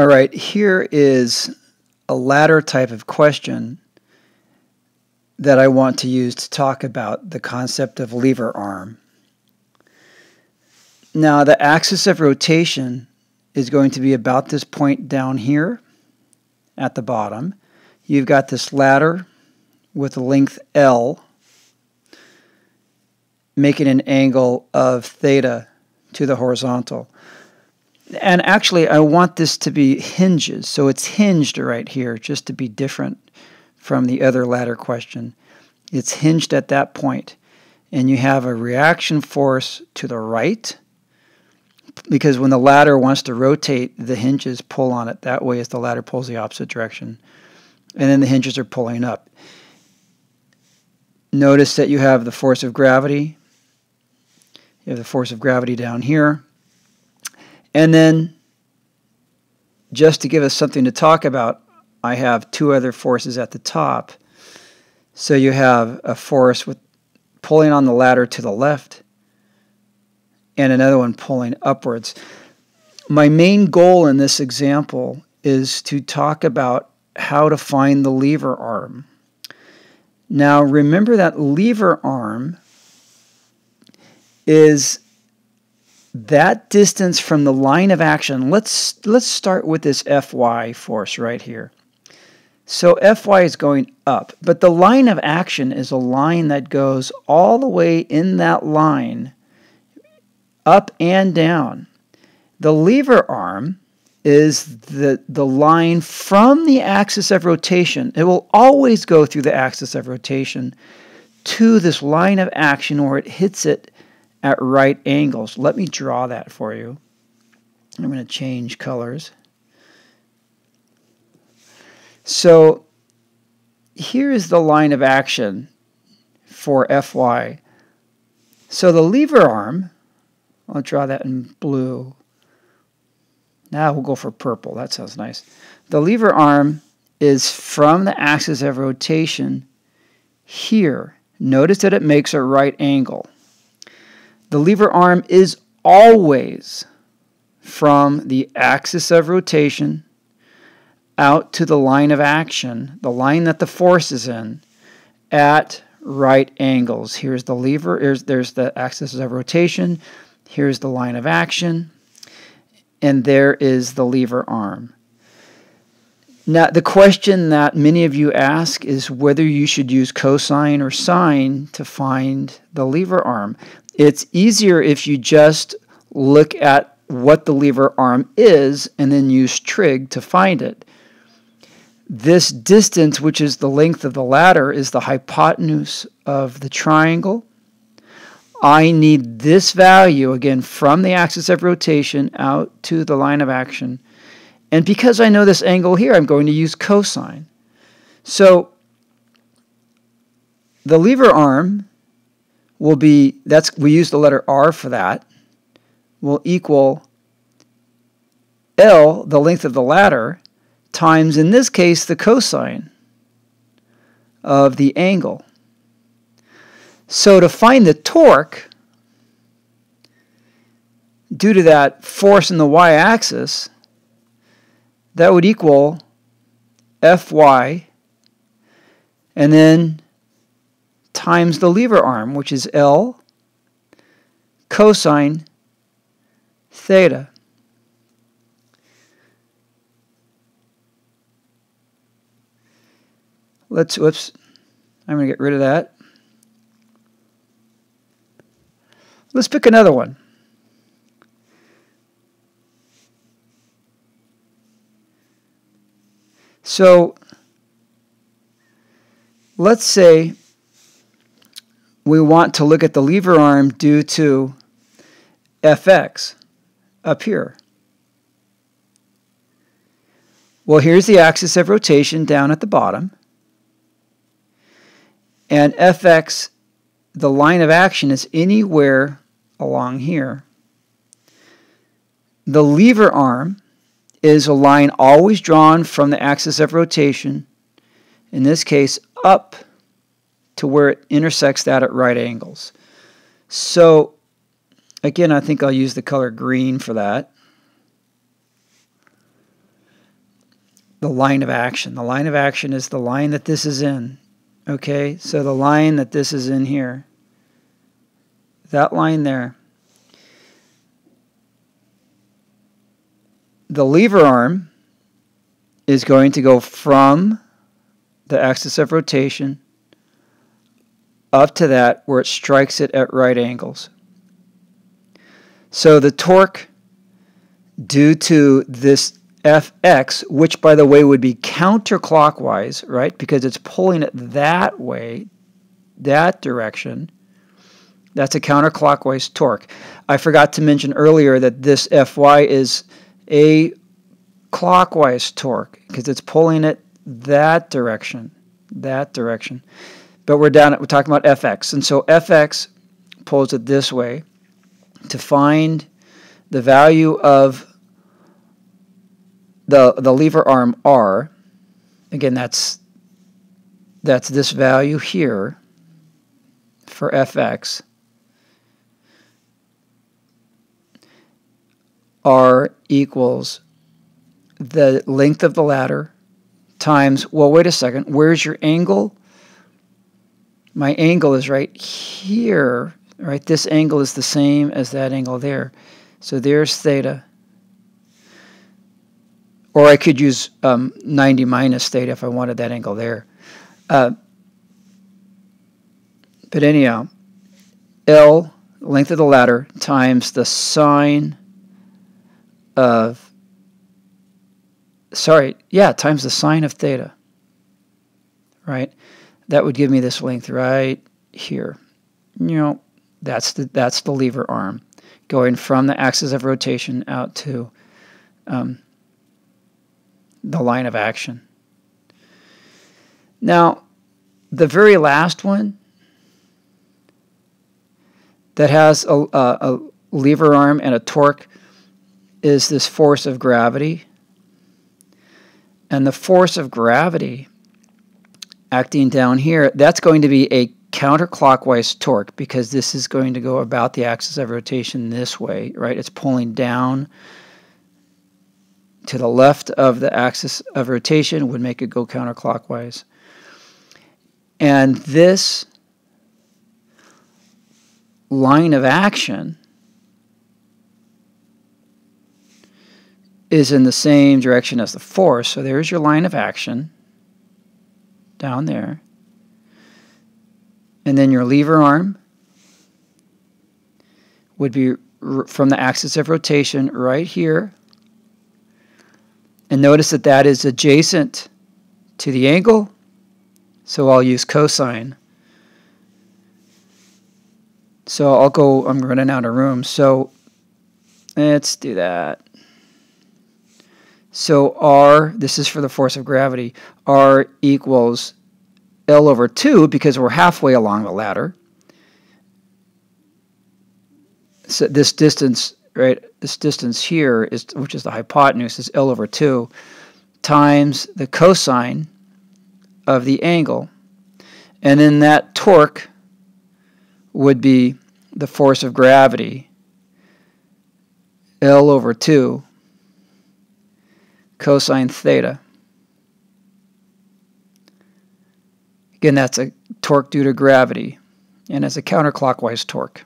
All right, here is a ladder type of question that I want to use to talk about the concept of lever arm. Now, the axis of rotation is going to be about this point down here at the bottom. You've got this ladder with a length L making an angle of theta to the horizontal. And actually, I want this to be hinges, so it's hinged right here, just to be different from the other ladder question. It's hinged at that point, and you have a reaction force to the right, because when the ladder wants to rotate, the hinges pull on it that way as the ladder pulls the opposite direction. And then the hinges are pulling up. Notice that you have the force of gravity. You have the force of gravity down here. And then, just to give us something to talk about, I have two other forces at the top. So you have a force with pulling on the ladder to the left and another one pulling upwards. My main goal in this example is to talk about how to find the lever arm. Now remember that lever arm is that distance from the line of action. Let's let's start with this Fy force right here. So Fy is going up, but the line of action is a line that goes all the way in that line up and down. The lever arm is the, the line from the axis of rotation. It will always go through the axis of rotation to this line of action where it hits it at right angles. Let me draw that for you. I'm going to change colors. So here is the line of action for Fy. So the lever arm, I'll draw that in blue. Now we'll go for purple. That sounds nice. The lever arm is from the axis of rotation here. Notice that it makes a right angle. The lever arm is always from the axis of rotation out to the line of action, the line that the force is in, at right angles. Here's the lever, here's, there's the axis of rotation, here's the line of action, and there is the lever arm. Now, the question that many of you ask is whether you should use cosine or sine to find the lever arm. It's easier if you just look at what the lever arm is and then use trig to find it. This distance, which is the length of the ladder, is the hypotenuse of the triangle. I need this value, again, from the axis of rotation out to the line of action. And because I know this angle here, I'm going to use cosine. So the lever arm will be, that's we use the letter R for that, will equal L, the length of the ladder, times, in this case, the cosine of the angle. So to find the torque, due to that force in the y-axis, that would equal Fy and then times the lever arm, which is L cosine theta. Let's, whoops, I'm going to get rid of that. Let's pick another one. So let's say we want to look at the lever arm due to Fx up here. Well, here's the axis of rotation down at the bottom. And Fx the line of action is anywhere along here. The lever arm is a line always drawn from the axis of rotation, in this case up to where it intersects that at right angles. So again, I think I'll use the color green for that. the line of action. The line of action is the line that this is in. Okay, so the line that this is in here, that line there. The lever arm is going to go from the axis of rotation up to that where it strikes it at right angles. So the torque due to this Fx, which by the way would be counterclockwise, right? Because it's pulling it that way, that direction. That's a counterclockwise torque. I forgot to mention earlier that this Fy is a clockwise torque because it's pulling it that direction, that direction. But we're down we're talking about Fx. And so Fx pulls it this way to find the value of the, the lever arm R, again, that's, that's this value here for fx. R equals the length of the ladder times, well, wait a second, where's your angle? My angle is right here, right? This angle is the same as that angle there. So there's theta or I could use um, 90 minus theta if I wanted that angle there. Uh, but anyhow, L, length of the ladder, times the sine of, sorry, yeah, times the sine of theta, right? That would give me this length right here. You know, that's the, that's the lever arm going from the axis of rotation out to um, the line of action. Now, the very last one that has a, a, a lever arm and a torque is this force of gravity. And the force of gravity acting down here, that's going to be a counterclockwise torque because this is going to go about the axis of rotation this way, right? It's pulling down to the left of the axis of rotation would make it go counterclockwise. And this line of action is in the same direction as the force. So there's your line of action down there. And then your lever arm would be from the axis of rotation right here and notice that that is adjacent to the angle, so I'll use cosine. So I'll go, I'm running out of room, so let's do that. So R, this is for the force of gravity, R equals L over 2 because we're halfway along the ladder. So this distance right, this distance here, is which is the hypotenuse, is L over 2, times the cosine of the angle. And then that torque would be the force of gravity, L over 2, cosine theta. Again, that's a torque due to gravity, and it's a counterclockwise torque.